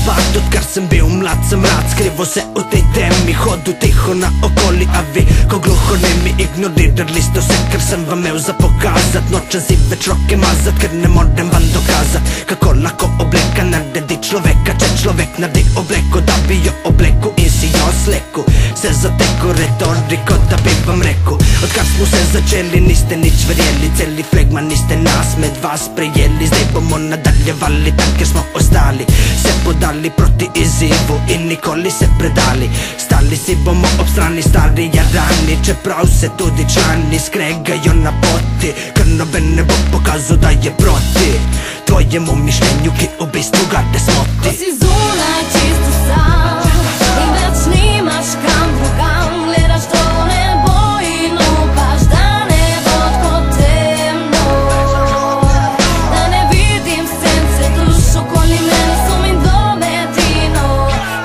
asfalt, odkar sem bil mlad, sem rad skrival se v tej temi, hodil tiho na okoli, a vi, ko gluho ne mi ignorirali ste vse, kar sem vam imel za pokazati, nočem si več roke mazati, ker ne morem vam dokazati, kako lahko obleka naredi človeka Če človek naredi obleko Da bi jo obleku in si jo sleku Se zateku retoriko da bi vam reku Odkar smo se začeli niste nič verjeli Celi flegman niste nas med vas prejeli Zdaj bomo nadaljevali tak ker smo ostali Se podali proti izzivu in nikoli se predali. Stali si bomo ob strani stari jarani Čeprav se tudi člani skregajo na poti. Ker noben ne bo pokazal da je proti Tvojemu mišljenju ki v bistvu ga ne smoti. Ko si zunaj čisto sam In več nimaš kam drugam Gledaš to nebo in upaš Da ne bo tako temno. Da ne vidim sence duš okoli mene Sum in dometino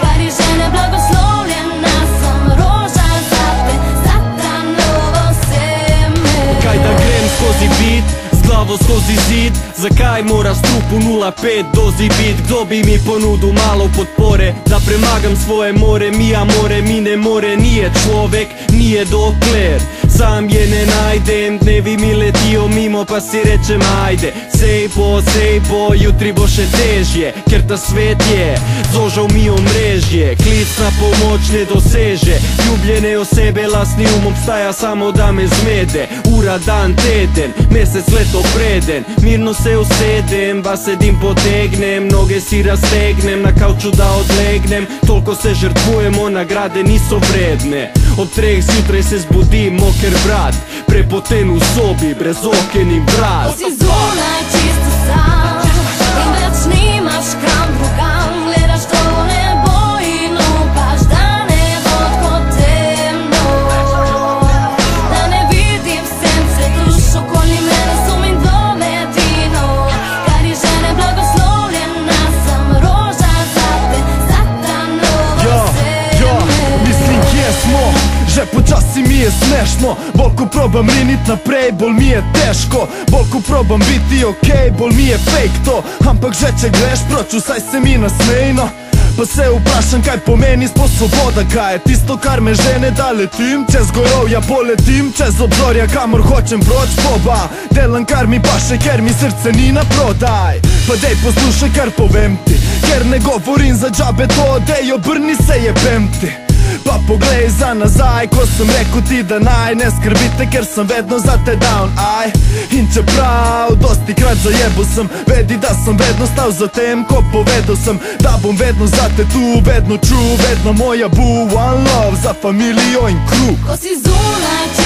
Kar je žene blagoslovljena Sam roža za te Satanovo seme. Kaj da grem skozi bit, z glavo skozi zid Zakaj mora strupu 0,5 dozi bit Kdo bi mi ponudil malo podpore Da premagam svoje more Mi amore, mi ne more Nije človek, nije dokler. Sam je ne najdem Dnevi mi letijo mimo pa si rečem ajde Sej bo, sej bo, jutri bo še težje Ker ta svet je zožal mi omrežje Klic na pomoč ne doseže Ljubljene osebe, lasni um obstaja samo da me zmede Ura, dan, teden, mesec, leto, preden Mirno se usedem, vas sedim, potegnem Noge si raztegnem, na kauču da odlegnem Toliko se žrtvujemo, nagrade niso vredne Ob treh zjutraj se zbudim, moker vrat Prepoten v sobi, brez oken in vrat smešno Bolj ko probam rinit naprej, bolj mi je težko. Bolj ko probam biti okej, bolj mi je fake to. Ampak že če greš proč, vsaj se mi nasmejno Pa se vprašam, kaj pomeni sploh svoboda Kaj je tisto, kar me žene, da letim Čez gorovja poletim, čez obzorja kamor hočem proč Poba, delam kar mi paše, ker mi srce ni na prodaj. Pa dej poslušaj, kar povem ti. Ker ne govorim za džabe to, dej obrni se jebem ti Pa poglej za nazaj, ko sem rekel ti da naj Ne skrbite, ker sem vedno za te down, aj. In čeprav dosti krat zajebal sem Vedi da sem vedno stal za tem, ko povedal sem Da bom vedno za te tu, vedno true Vedno moja boo, one love za familijo in crew Ko si zunaj čisto